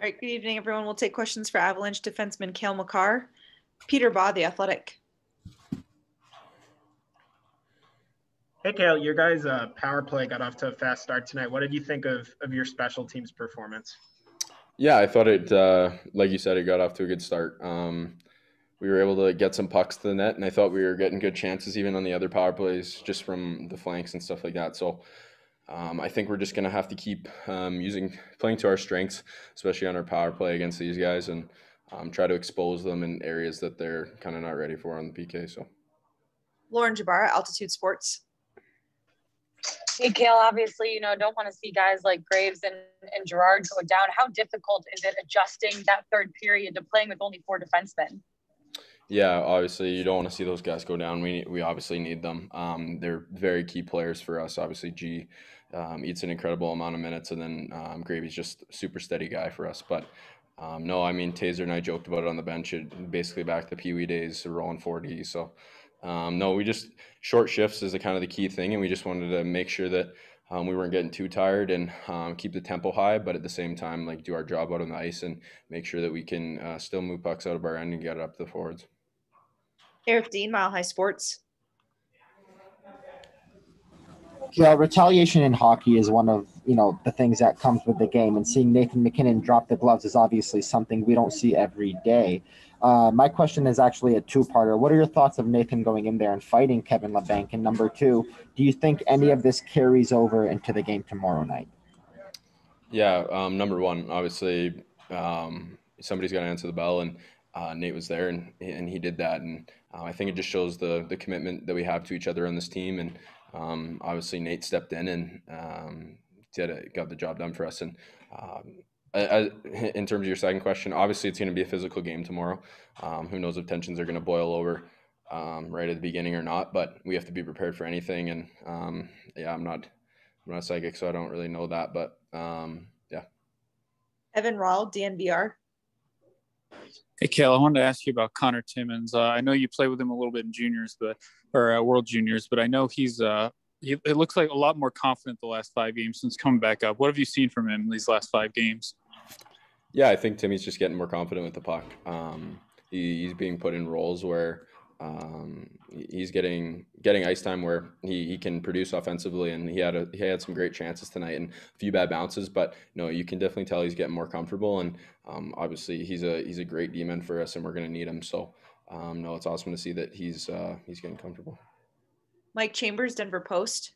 All right, good evening, everyone. We'll take questions for Avalanche defenseman Cale Makar. Peter Baugh, The Athletic. Hey, Cale, your guys' uh, power play got off to a fast start tonight. What did you think of, of your special teams performance? Yeah, I thought it, uh, like you said, it got off to a good start. Um, we were able to get some pucks to the net, and I thought we were getting good chances even on the other power plays, just from the flanks and stuff like that. So um, I think we're just going to have to keep um, using playing to our strengths, especially on our power play against these guys, and um, try to expose them in areas that they're kind of not ready for on the PK. So, Lauren Jabara, Altitude Sports. Hey, Cale, obviously, you know, don't want to see guys like Graves and, and Girard go down. How difficult is it adjusting that third period to playing with only four defensemen? Yeah, obviously you don't want to see those guys go down. We we obviously need them. Um, they're very key players for us. Obviously, G um, eats an incredible amount of minutes, and then um, Gravy's just super steady guy for us. But um, no, I mean Taser and I joked about it on the bench. It, basically back to Pee Wee days, rolling 40. So um, no, we just short shifts is kind of the key thing, and we just wanted to make sure that um, we weren't getting too tired and um, keep the tempo high, but at the same time, like do our job out on the ice and make sure that we can uh, still move pucks out of our end and get it up to the forwards. Eric Dean, Mile High Sports. Yeah, retaliation in hockey is one of you know the things that comes with the game, and seeing Nathan MacKinnon drop the gloves is obviously something we don't see every day. Uh, my question is actually a two-parter. What are your thoughts of Nathan going in there and fighting Kevin Labanc? And number two, do you think any of this carries over into the game tomorrow night? Yeah, um, number one, obviously, um, somebody's got to answer the bell, and uh, Nate was there, and and he did that, and uh, I think it just shows the the commitment that we have to each other on this team, and um, obviously Nate stepped in and um, did it, got the job done for us, and um, I, in terms of your second question, obviously it's going to be a physical game tomorrow. Um, who knows if tensions are going to boil over um, right at the beginning or not? But we have to be prepared for anything. And um, yeah, I'm not I'm not psychic, so I don't really know that. But yeah. Evan Rawal, DNVR. Hey, Cale, I wanted to ask you about Connor Timmins. Uh, I know you play with him a little bit in juniors, but or uh, World Juniors, but I know he's uh, he, it looks like a lot more confident the last five games since coming back up. What have you seen from him these last five games? Yeah, I think Timmy's just getting more confident with the puck. Um, he, he's being put in roles where um, he's getting getting ice time where he, he can produce offensively, and he had a, he had some great chances tonight and a few bad bounces, but no, you can definitely tell he's getting more comfortable, and um, obviously he's a he's a great D-man for us, and we're going to need him. So um, no, it's awesome to see that he's uh, he's getting comfortable. Mike Chambers, Denver Post.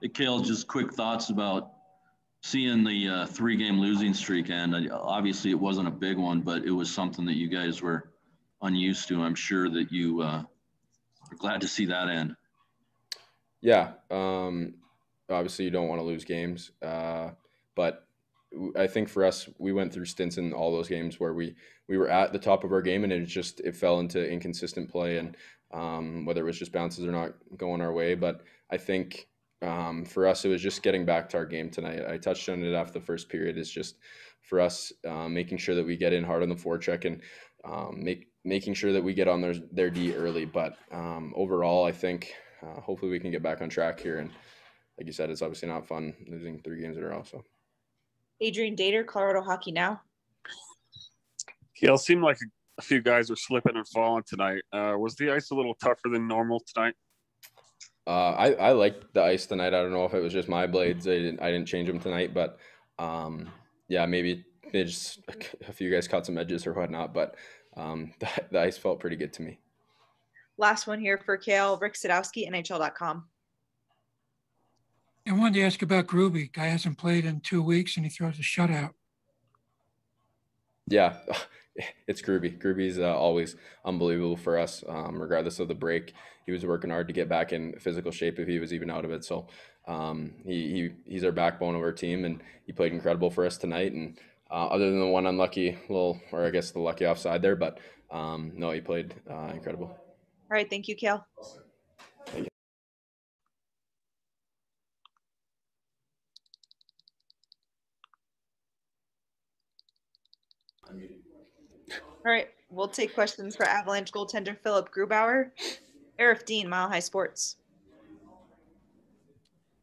Hey, Cale, just quick thoughts about seeing the uh, three game losing streak and uh, obviously it wasn't a big one but it was something that you guys were unused to i'm sure that you uh, are glad to see that end yeah um, obviously you don't want to lose games uh, but i think for us we went through stints in all those games where we we were at the top of our game and it just it fell into inconsistent play and um, whether it was just bounces or not going our way but i think um, for us, it was just getting back to our game tonight. I touched on it after the first period. It's just for us uh, making sure that we get in hard on the forecheck and um, make making sure that we get on their their D early. But um, overall, I think uh, hopefully we can get back on track here. And like you said, it's obviously not fun losing three games in a row. So, Adrian Dater, Colorado Hockey Now. Yeah, it seemed like a few guys were slipping and falling tonight. Uh, was the ice a little tougher than normal tonight? Uh, I I liked the ice tonight. I don't know if it was just my blades. I didn't I didn't change them tonight, but um, yeah, maybe they just a few guys caught some edges or whatnot. But um, the, the ice felt pretty good to me. Last one here for Cale, Rick Sadowski, NHL.com. I wanted to ask about Groovy. Guy hasn't played in two weeks and he throws a shutout. Yeah, it's Groovy. Groovy's uh, always unbelievable for us, um, regardless of the break. He was working hard to get back in physical shape if he was even out of it. So um, he, he he's our backbone of our team, and he played incredible for us tonight. And uh, other than the one unlucky little, or I guess the lucky offside there, but um, no, he played uh, incredible. All right, thank you, Cale. Thank you. All right, we'll take questions for Avalanche goaltender Philipp Grubauer. Arif Dean, Mile High Sports.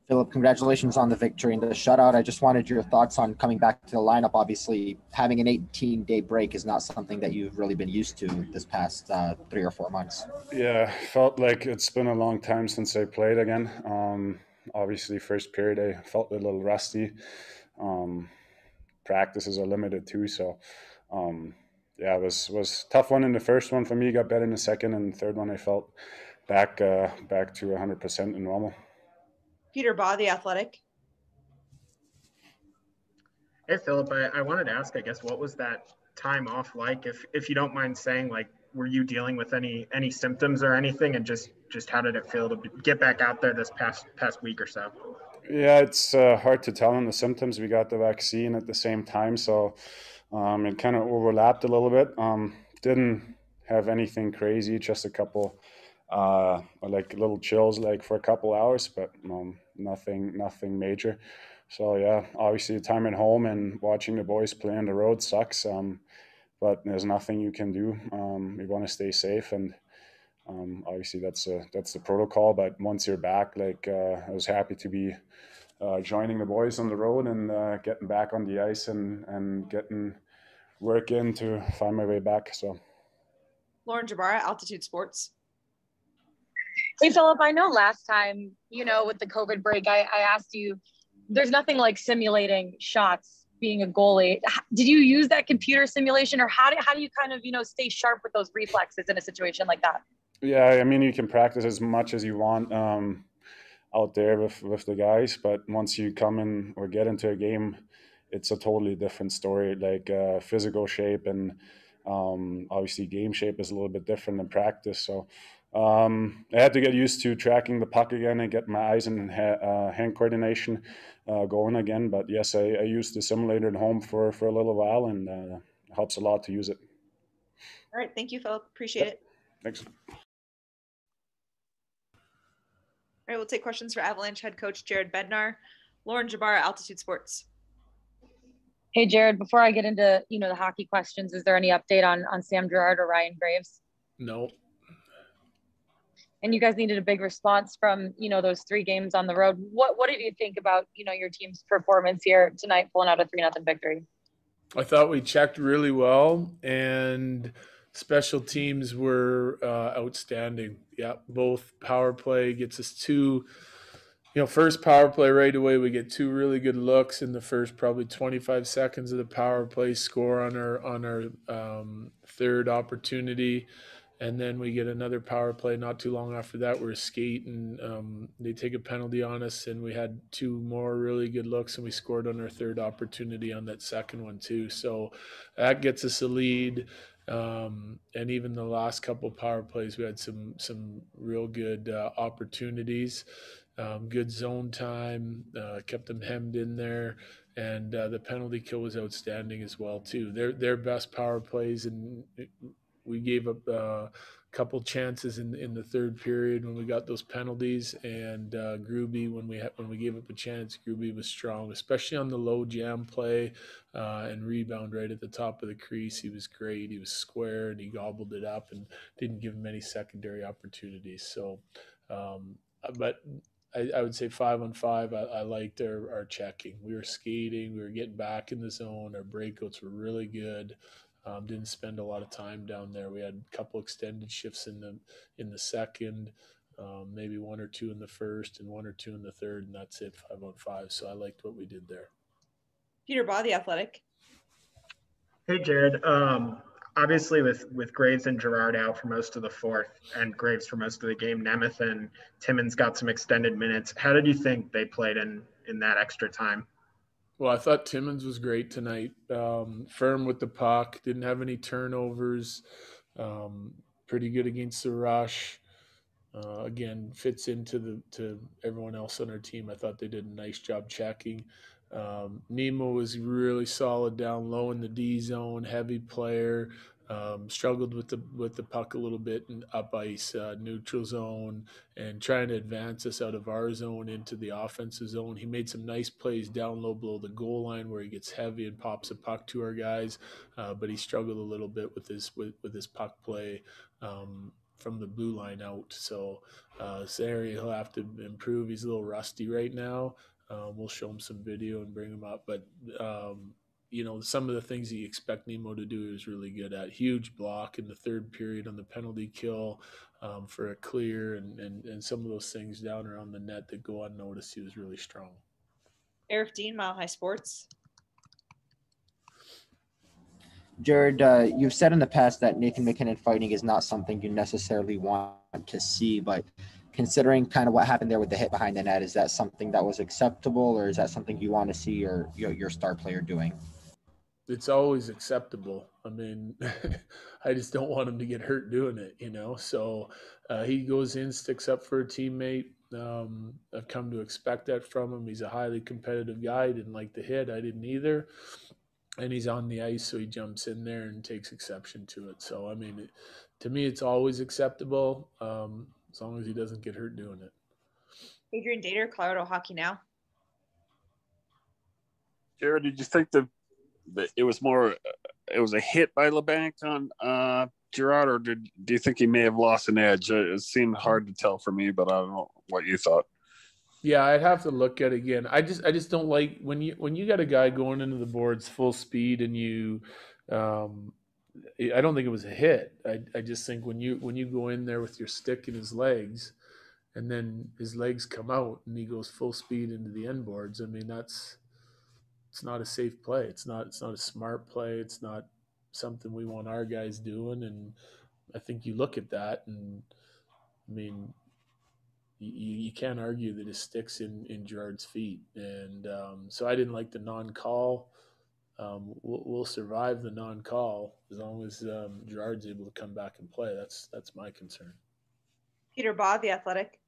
Philipp, congratulations on the victory and the shutout. I just wanted your thoughts on coming back to the lineup. Obviously, having an 18 day break is not something that you've really been used to this past uh, three or four months. Yeah, felt like it's been a long time since I played again. Um, obviously, first period I felt a little rusty. Um, practices are limited too, so um, yeah, it was was tough one in the first one for me. Got better in the second and third one. I felt back uh, back to 100% in normal. Peter Baugh, The Athletic. Hey, Philipp, I, I wanted to ask, I guess, what was that time off like? If if you don't mind saying, like, were you dealing with any any symptoms or anything, and just just how did it feel to get back out there this past past week or so? Yeah, it's uh, hard to tell on the symptoms. We got the vaccine at the same time, so um, it kind of overlapped a little bit. Um, didn't have anything crazy, just a couple uh, like little chills, like for a couple hours, but um, nothing nothing major. So yeah, obviously the time at home and watching the boys play on the road sucks. Um, but there's nothing you can do. Um, we want to stay safe, and um, obviously that's a, that's the protocol. But once you're back, like uh, I was happy to be uh, joining the boys on the road and uh, getting back on the ice and and getting work in to find my way back. So, Lauren Jabara, Altitude Sports. Hey, Philipp, I know last time, you know, with the COVID break, I, I asked you, there's nothing like simulating shots being a goalie. Did you use that computer simulation or how do, how do you kind of, you know, stay sharp with those reflexes in a situation like that? Yeah, I mean, you can practice as much as you want um, out there with, with the guys, but once you come in or get into a game, it's a totally different story. Like uh, physical shape and um, obviously game shape is a little bit different than practice. So um, I had to get used to tracking the puck again and get my eyes and ha- uh, hand coordination uh, going again. But yes, I, I, used the simulator at home for, for a little while and uh, it helps a lot to use it. All right. Thank you, Philipp. Appreciate it. Thanks. All right. We'll take questions for Avalanche head coach Jared Bednar. Lauren Jabara, Altitude Sports. Hey, Jared, before I get into, you know, the hockey questions, is there any update on, on Sam Girard or Ryan Graves? No, and you guys needed a big response from you know those three games on the road. What what did you think about you know your team's performance here tonight, pulling out a three nothing victory? I thought we checked really well, and special teams were uh, outstanding. Yeah, both power play gets us two. You know, first power play right away, we get two really good looks in the first probably 25 seconds of the power play. Score on our on our um, third opportunity and then we get another power play not too long after that. We're skating. Um, they take a penalty on us, and we had two more really good looks, and we scored on our third opportunity on that second one too. So that gets us a lead. Um, and even the last couple power plays, we had some some real good uh, opportunities, um, good zone time, uh, kept them hemmed in there, and uh, the penalty kill was outstanding as well too. Their their best power plays and we gave up uh, a couple chances in in the third period when we got those penalties, and uh, when we had, when we gave up a chance, Gruby was strong, especially on the low jam play uh, and rebound right at the top of the crease. He was great. He was square and he gobbled it up and didn't give him any secondary opportunities. So, um, but I, I, would say five on five. I, I, liked our, our checking. We were skating. We were getting back in the zone. Our breakouts were really good. Um, didn't spend a lot of time down there. We had a couple extended shifts in the in the second, um, maybe one or two in the first, and one or two in the third, and that's it, five on five. So I liked what we did there. Peter Baugh, The Athletic. Hey, Jared. Um, obviously, with with Graves and Girard out for most of the fourth, and Graves for most of the game, Nemeth and Timmins got some extended minutes. How did you think they played in in that extra time? Well, I thought Timmins was great tonight. Um, firm with the puck, didn't have any turnovers. Um, pretty good against the rush. Uh, again, fits into the to everyone else on our team. I thought they did a nice job checking. Um, Nemo was really solid down low in the D zone, heavy player. Um, struggled with the with the puck a little bit in up ice, uh, neutral zone, and trying to advance us out of our zone into the offensive zone. He made some nice plays down low below the goal line where he gets heavy and pops a puck to our guys, uh, but he struggled a little bit with his with, with his puck play. Um, from the blue line out. So uh, Sari he'll have to improve. He's a little rusty right now. Um, we'll show him some video and bring him up. But um, you know, some of the things that you expect Nemo to do is really good at. Huge block in the third period on the penalty kill um, for a clear, and, and and some of those things down around the net that go unnoticed. He was really strong. Eric Dean, Mile High Sports. Jared, uh, you've said in the past that Nathan MacKinnon fighting is not something you necessarily want to see, but considering kind of what happened there with the hit behind the net, is that something that was acceptable, or is that something you want to see your your, your star player doing? It's always acceptable. I mean, I just don't want him to get hurt doing it, you know. So uh, he goes in, sticks up for a teammate. Um, I've come to expect that from him. He's a highly competitive guy. I didn't like the hit. I didn't either and he's on the ice, so he jumps in there and takes exception to it. So I mean, it, to me, it's always acceptable um, as long as he doesn't get hurt doing it. Adrian Dater, Colorado Hockey Now. Jared, did you think that, it was more, it was a hit by Labanc on uh, Girard, or did do you think he may have lost an edge? It seemed hard to tell for me, but I don't know what you thought. Yeah, I'd have to look at it again. I just I just don't like when you when you got a guy going into the boards full speed and you um I don't think it was a hit. I I just think when you when you go in there with your stick in his legs and then his legs come out and he goes full speed into the end boards, I mean that's it's not a safe play. It's not it's not a smart play. It's not something we want our guys doing and I think you look at that and I mean you, you can't argue that it sticks in in Girard's feet, and um, so I didn't like the non-call. Um, we'll, we'll, survive the non-call as long as um, Girard's able to come back and play. That's that's my concern. Peter Baugh, the Athletic.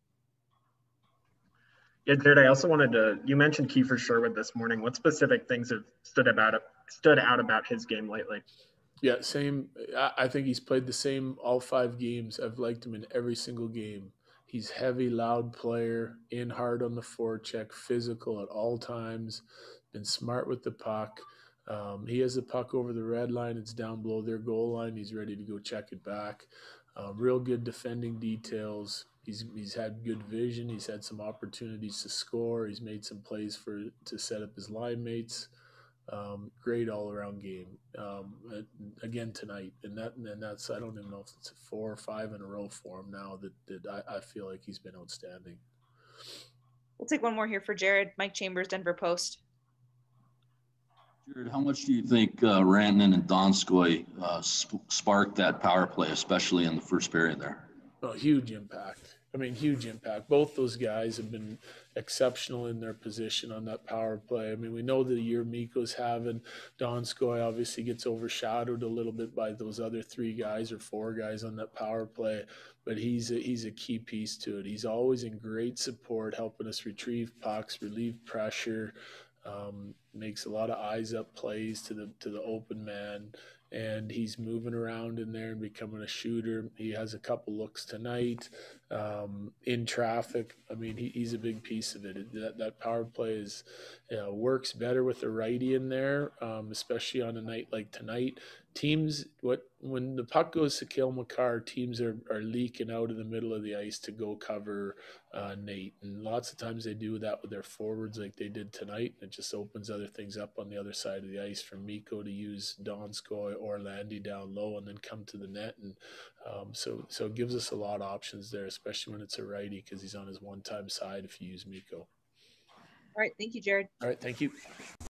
Yeah, Jared. I also wanted to. You mentioned Kiefer Sherwood this morning. What specific things have stood about stood out about his game lately? Yeah, same. I think he's played the same all five games. I've liked him in every single game. He's heavy, loud player, in hard on the forecheck, physical at all times, been smart with the puck. Um, he has the puck over the red line. It's down below their goal line. He's ready to go check it back. Um, real good defending details. He's he's had good vision. He's had some opportunities to score. He's made some plays for to set up his line mates. Um, great all around game um, again tonight, and that and that's I don't even know if it's four or five in a row for him now that that I, I feel like he's been outstanding. We'll take one more here for Jared. Mike Chambers, Denver Post. Jared, how much do you think uh, Rantanen and Donskoy uh, sp- sparked that power play, especially in the first period there? Oh, huge impact. I mean, huge impact. Both those guys have been exceptional in their position on that power play. I mean, we know the year Mikko's having. Donskoy obviously gets overshadowed a little bit by those other three guys or four guys on that power play, but he's a, he's a key piece to it. He's always in great support, helping us retrieve pucks, relieve pressure. Um, makes a lot of eyes up plays to the to the open man and he's moving around in there and becoming a shooter. He has a couple looks tonight um, in traffic. I mean, he, he's a big piece of it. That, that power play is you know, works better with the righty in there, um, especially on a night like tonight teams what when the puck goes to Cale Makar, teams are, are leaking out of the middle of the ice to go cover uh, Nate, and lots of times they do that with their forwards, like they did tonight. It just opens other things up on the other side of the ice for Mikko to use Donskoy or Landy down low and then come to the net, and um, so so it gives us a lot of options there, especially when it's a righty because he's on his one time side if you use Mikko. All right, thank you, Jared. All right, thank you.